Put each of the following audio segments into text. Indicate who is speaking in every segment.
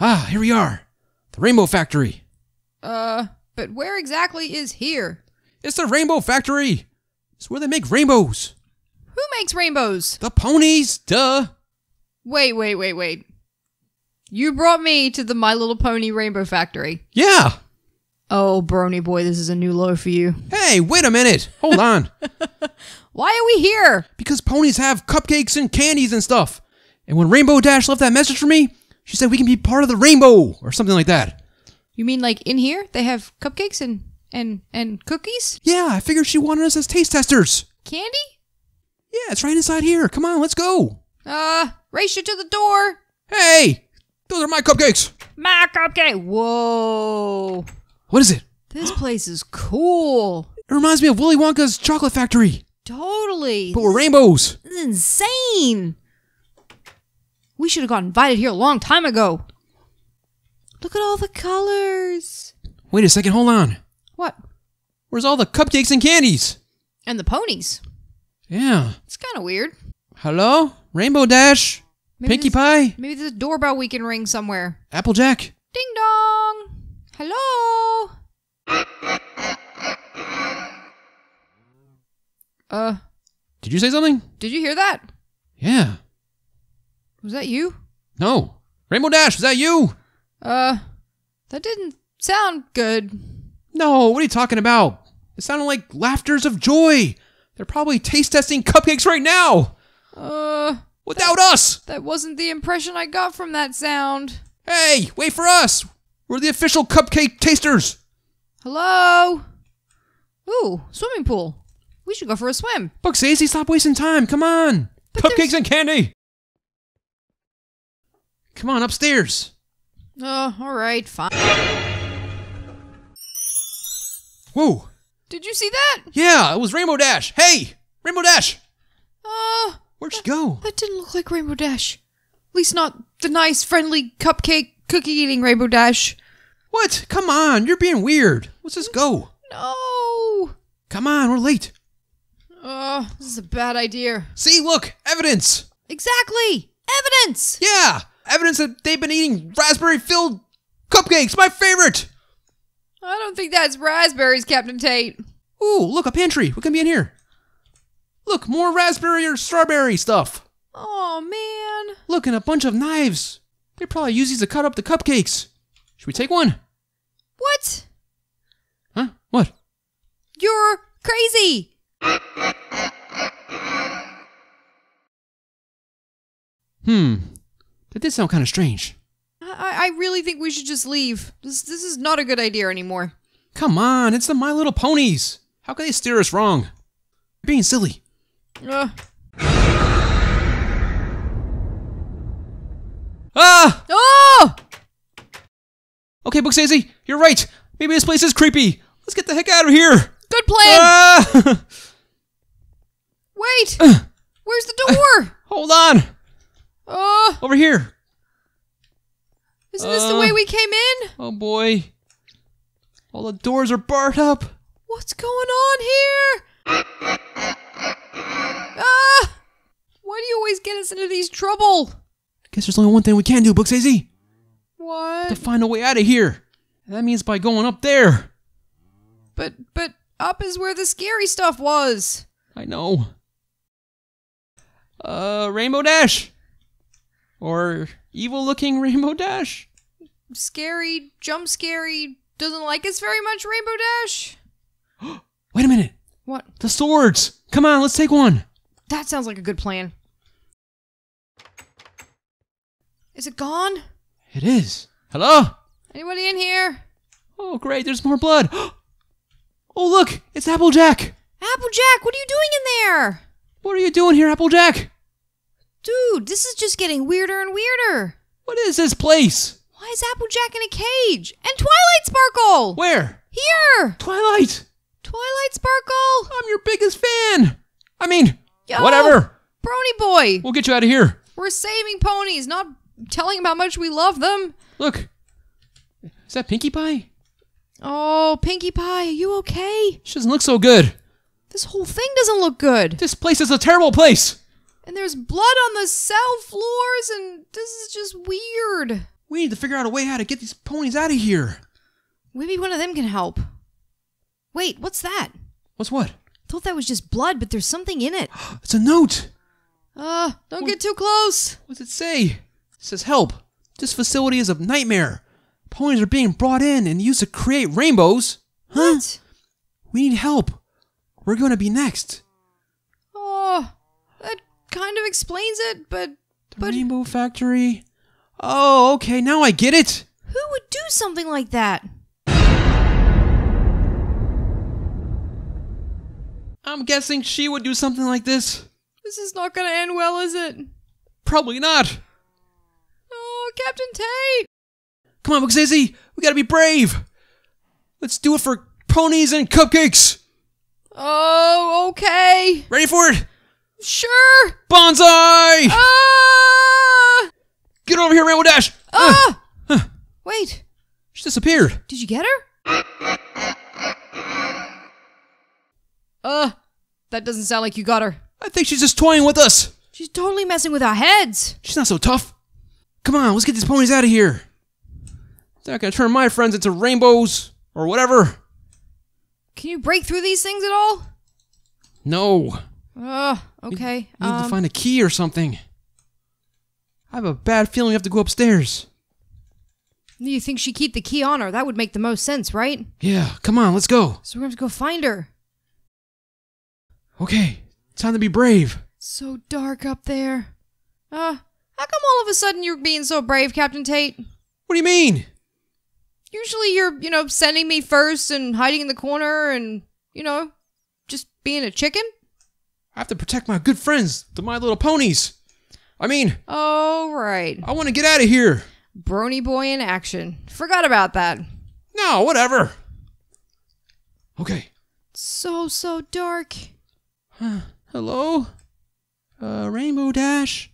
Speaker 1: Ah, here we are. The Rainbow Factory.
Speaker 2: Uh, but where exactly is here?
Speaker 1: It's the Rainbow Factory. It's where they make rainbows.
Speaker 2: Who makes rainbows?
Speaker 1: The ponies, duh.
Speaker 2: Wait, wait, wait, wait. You brought me to the My Little Pony Rainbow Factory.
Speaker 1: Yeah.
Speaker 2: Oh, Brony boy, this is a new low for you.
Speaker 1: Hey, wait a minute. Hold on.
Speaker 2: Why are we here?
Speaker 1: because ponies have cupcakes and candies and stuff. And when Rainbow Dash left that message for me, she said we can be part of the rainbow or something like that.
Speaker 2: You mean like in here they have cupcakes and and and cookies?
Speaker 1: Yeah, I figured she wanted us as taste testers.
Speaker 2: Candy?
Speaker 1: Yeah, it's right inside here. Come on, let's go.
Speaker 2: Uh, race you to the door.
Speaker 1: Hey, those are my cupcakes.
Speaker 2: My cupcake. Whoa.
Speaker 1: What is it?
Speaker 2: This place is cool.
Speaker 1: It reminds me of Willy Wonka's chocolate factory,
Speaker 2: Totally.
Speaker 1: but with rainbows.
Speaker 2: This is insane. We should have got invited here a long time ago. Look at all the colors.
Speaker 1: Wait a second, hold on.
Speaker 2: What?
Speaker 1: Where's all the cupcakes and candies?
Speaker 2: And the ponies.
Speaker 1: Yeah.
Speaker 2: It's kind of weird.
Speaker 1: Hello? Rainbow Dash?
Speaker 2: Maybe
Speaker 1: Pinkie Pie?
Speaker 2: Maybe there's a doorbell we can ring somewhere.
Speaker 1: Applejack?
Speaker 2: Ding dong. Hello. Uh,
Speaker 1: Did you say something?
Speaker 2: did you hear that?
Speaker 1: Yeah.
Speaker 2: Was that you?
Speaker 1: No. Rainbow Dash, was that you?
Speaker 2: Uh, that didn't sound good.
Speaker 1: No, what are you talking about? It sounded like laughters of joy. They're probably taste testing cupcakes right now.
Speaker 2: Uh,
Speaker 1: Without us.
Speaker 2: that wasn't the impression I got from that sound.
Speaker 1: Hey, wait for us. We're the official cupcake tasters.
Speaker 2: Hello? Ooh, swimming pool. We should go for a swim.
Speaker 1: Buck Sazy, stop wasting time. Come on.
Speaker 2: But
Speaker 1: Cupcakes and candy. Come on, upstairs.
Speaker 2: Oh, alright, fine.
Speaker 1: Whoa.
Speaker 2: Did you see that?
Speaker 1: Yeah, it was Rainbow Dash. Hey, Rainbow Dash.
Speaker 2: Uh,
Speaker 1: Where'd she go?
Speaker 2: that didn't look like Rainbow Dash. At least not the nice, friendly cupcake, cookie eating Rainbow Dash.
Speaker 1: What? Come on, you're being weird. Let's just go.
Speaker 2: No!
Speaker 1: Come on, we're late.
Speaker 2: Uh, this is a bad idea.
Speaker 1: See, look, evidence.
Speaker 2: Exactly! Evidence!
Speaker 1: Yeah, evidence that they've been eating raspberry filled cupcakes. My favorite.
Speaker 2: I don't think that's raspberries, Captain Tate.
Speaker 1: Ooh, look, a pantry. What can be in here? Look, more raspberry or strawberry stuff.
Speaker 2: Oh, man.
Speaker 1: Look, and a bunch of knives. They probably use these to cut up the cupcakes. Should we take one?
Speaker 2: What?
Speaker 1: Huh? What?
Speaker 2: You're crazy!
Speaker 1: Hmm. That did sound kind of strange.
Speaker 2: I, I really think we should just leave. This, this is not a good idea anymore.
Speaker 1: Come on, it's the My Little Ponies. How can they steer us wrong? You're being silly.
Speaker 2: Uh,
Speaker 1: Ah!
Speaker 2: oh!
Speaker 1: Okay, Booksazy, you're right. Maybe this place is creepy. Let's get the heck out of here.
Speaker 2: Good plan!
Speaker 1: Ah!
Speaker 2: Wait! Where's the door?
Speaker 1: Hold on.
Speaker 2: Uh,
Speaker 1: Over here.
Speaker 2: isn't this the
Speaker 1: Uh.
Speaker 2: way we came in?
Speaker 1: Oh boy. All the doors are barred up.
Speaker 2: What's going on here? Ah! Why do you always get us into these trouble?
Speaker 1: I guess there's only one thing we can do, Booksazy. To
Speaker 2: What?
Speaker 1: To find a way out of here. And that means by going up there.
Speaker 2: But but up is where the scary stuff was.
Speaker 1: I know. Uh, Rainbow Dash. Or evil looking Rainbow Dash.
Speaker 2: Scary, jump scary, doesn't like us very much, Rainbow Dash.
Speaker 1: Wait a minute.
Speaker 2: What?
Speaker 1: The swords. Come on, let's take one.
Speaker 2: That sounds like a good plan. Is it gone?
Speaker 1: It is. Hello?
Speaker 2: Anybody in here?
Speaker 1: Oh, great, there's more blood. Oh, look, it's Applejack.
Speaker 2: Applejack, what are you doing in there?
Speaker 1: What are you doing here, Applejack?
Speaker 2: Dude, this is just getting weirder and weirder.
Speaker 1: What is this place?
Speaker 2: Why is Applejack in a cage? And Twilight Sparkle!
Speaker 1: Where?
Speaker 2: Here!
Speaker 1: Twilight.
Speaker 2: Twilight Sparkle!
Speaker 1: I'm your biggest fan. I mean,
Speaker 2: Yo!
Speaker 1: whatever.
Speaker 2: Brony boy!
Speaker 1: We'll get you out of here.
Speaker 2: We're saving ponies, not telling them how much we love them.
Speaker 1: Look. Is that Pinkie Pie?
Speaker 2: Oh, Pinkie Pie, are you okay?
Speaker 1: She doesn't look so good.
Speaker 2: This whole thing doesn't look good.
Speaker 1: This place is a terrible place.
Speaker 2: And there's blood on the cell floors, and this is just weird.
Speaker 1: We need to figure out a way how to get these ponies out of here.
Speaker 2: Maybe one of them can help. Wait, what's that?
Speaker 1: What's what?
Speaker 2: I Thought that was just blood, but there's something in it.
Speaker 1: It's a note.
Speaker 2: Uh, don't get too close.
Speaker 1: What's it say? It says help. This facility is a nightmare. Ponies are being brought in and used to create rainbows. Huh?
Speaker 2: What?
Speaker 1: We need help. We're going to be next.
Speaker 2: Oh, that kind of explains it, but
Speaker 1: The
Speaker 2: But-
Speaker 1: Rainbow Factory. Oh, okay. Now I get it.
Speaker 2: who would do something like that?
Speaker 1: I'm guessing she would do something like this.
Speaker 2: This is not gonna end well, is it?
Speaker 1: Probably not.
Speaker 2: Oh, Captain Tate!
Speaker 1: Come on, Bugsy. We gotta be brave. Let's do it for ponies and cupcakes.
Speaker 2: Oh, okay.
Speaker 1: Ready for it?
Speaker 2: Sure.
Speaker 1: Bonsai!
Speaker 2: Ah!
Speaker 1: Get over here, Rainbow Dash!
Speaker 2: Ah!
Speaker 1: Huh.
Speaker 2: Wait,
Speaker 1: She disappeared.
Speaker 2: did you get her? Uh, that doesn't sound like you got her.
Speaker 1: I think she's just toying with us.
Speaker 2: She's totally messing with our heads.
Speaker 1: She's not so tough. Come on, let's get these ponies out of here. They're not gonna turn my friends into rainbows or whatever.
Speaker 2: Can you break through these things at all?
Speaker 1: No.
Speaker 2: Uh, okay.
Speaker 1: We need to
Speaker 2: Um,
Speaker 1: find a key or something. I have a bad feeling we have to go upstairs.
Speaker 2: do you think she keep the key on her? That would make the most sense, right?
Speaker 1: Yeah, come on, let's go.
Speaker 2: So we're gonna have to go find her.
Speaker 1: Okay, time to be brave.
Speaker 2: So dark up there. Uh, how come all of a sudden you're being so brave, Captain Tate?
Speaker 1: What do you mean?
Speaker 2: Usually you're, you know, sending me first and hiding in the corner and, you know, just being a chicken?
Speaker 1: I have to protect my good friends, the My Little Ponies. I mean,
Speaker 2: Oh, right.
Speaker 1: I want to get out of here.
Speaker 2: Brony boy in action. Forgot about that.
Speaker 1: No, whatever. Okay.
Speaker 2: So, so dark.
Speaker 1: Hello? Uh, Rainbow Dash?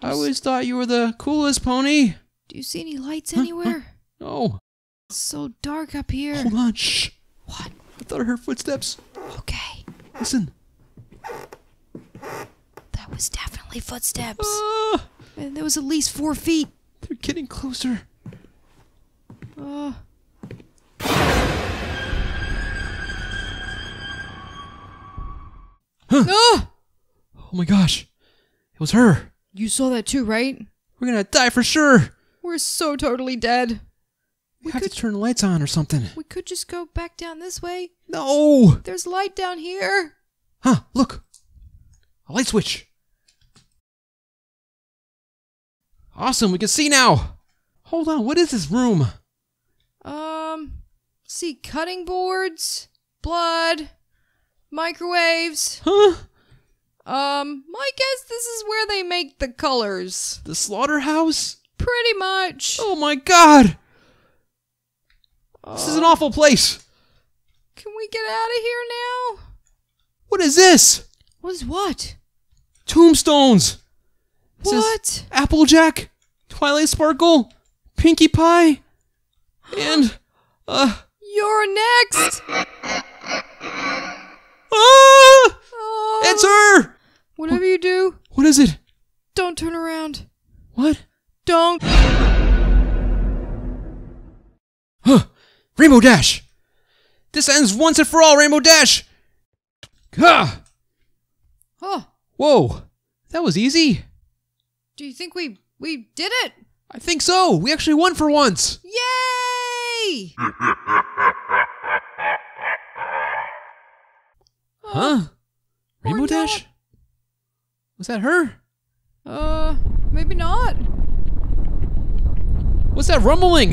Speaker 1: I always thought you were the coolest pony.
Speaker 2: Do you see any lights anywhere?
Speaker 1: No.
Speaker 2: It's so dark up here.
Speaker 1: Hold on. Shh.
Speaker 2: What?
Speaker 1: I thought I heard footsteps.
Speaker 2: Okay.
Speaker 1: Listen.
Speaker 2: Was definitely footsteps.
Speaker 1: Ah,
Speaker 2: And there was at least four feet.
Speaker 1: they're getting closer.
Speaker 2: Uh,
Speaker 1: Huh.
Speaker 2: Ah!
Speaker 1: Oh my gosh. It was her.
Speaker 2: You saw that too, right?
Speaker 1: We're gonna die for sure.
Speaker 2: We're so totally dead.
Speaker 1: We have to turn the lights on or something.
Speaker 2: We could just go back down this way.
Speaker 1: No.
Speaker 2: There's light down here.
Speaker 1: Huh, look. A light switch. Awesome, we can see now. Hold on, what is this room?
Speaker 2: Um, see cutting boards, blood, microwaves.
Speaker 1: Huh?
Speaker 2: Um, my guess this is where they make the colors.
Speaker 1: The slaughterhouse?
Speaker 2: Pretty much.
Speaker 1: Oh my god! This is an awful place.
Speaker 2: Can we get out of here now?
Speaker 1: What is this?
Speaker 2: What is what?
Speaker 1: Tombstones.
Speaker 2: What?
Speaker 1: Applejack, Twilight Sparkle, Pinkie Pie, and uh
Speaker 2: You're next.
Speaker 1: ah!
Speaker 2: Oh,
Speaker 1: It's her.
Speaker 2: Whatever you do,
Speaker 1: What is it?
Speaker 2: don't turn around.
Speaker 1: What?
Speaker 2: Don't.
Speaker 1: Huh. Rainbow Dash. This ends once and for all, Rainbow Dash. Ah!
Speaker 2: Oh,
Speaker 1: Whoa. That was easy.
Speaker 2: Do you think we we did it?
Speaker 1: I think so. We actually won for once.
Speaker 2: Yay!
Speaker 1: Huh? Rainbow Dash? Was that her?
Speaker 2: Uh, maybe not.
Speaker 1: What's that rumbling?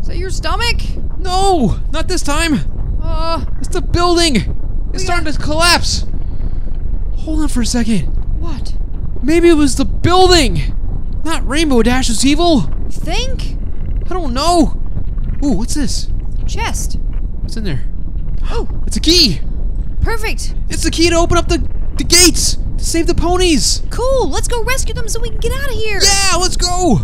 Speaker 2: Is that your stomach?
Speaker 1: No, not this time.
Speaker 2: Uh,
Speaker 1: It's the building. It's starting to collapse. Hold on for a second. Maybe it was the building. Not Rainbow Dash is evil.
Speaker 2: You think?
Speaker 1: I don't know. Ooh, what's this?
Speaker 2: Chest.
Speaker 1: What's in there?
Speaker 2: Oh,
Speaker 1: It's a key.
Speaker 2: perfect.
Speaker 1: It's the key to open up the, the gates to save the ponies.
Speaker 2: Cool. Let's go rescue them so we can get out of here.
Speaker 1: Yeah, let's go.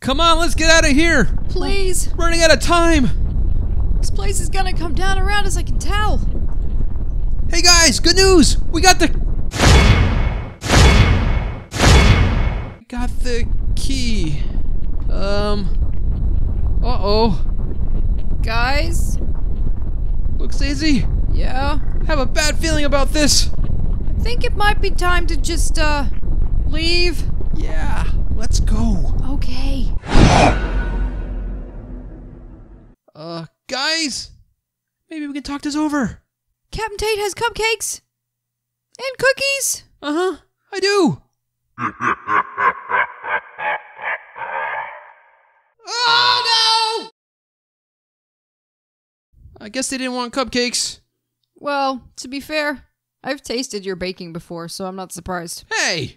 Speaker 1: Come on, let's get out of here.
Speaker 2: Please.
Speaker 1: We're Running out of time.
Speaker 2: This place is gonna come down around us. I can tell.
Speaker 1: Hey guys, good news. We got the got the key. Um. Uh oh.
Speaker 2: Guys?
Speaker 1: Looks easy.
Speaker 2: Yeah?
Speaker 1: I have a bad feeling about this.
Speaker 2: I think it might be time to just, uh, leave.
Speaker 1: Yeah, let's go.
Speaker 2: Okay.
Speaker 1: Uh, guys, maybe we can talk this over.
Speaker 2: Captain Tate has cupcakes and cookies.
Speaker 1: Uh huh. I do. Oh no! I guess they didn't want cupcakes.
Speaker 2: Well, to be fair, I've tasted your baking before, so I'm not surprised.
Speaker 1: Hey,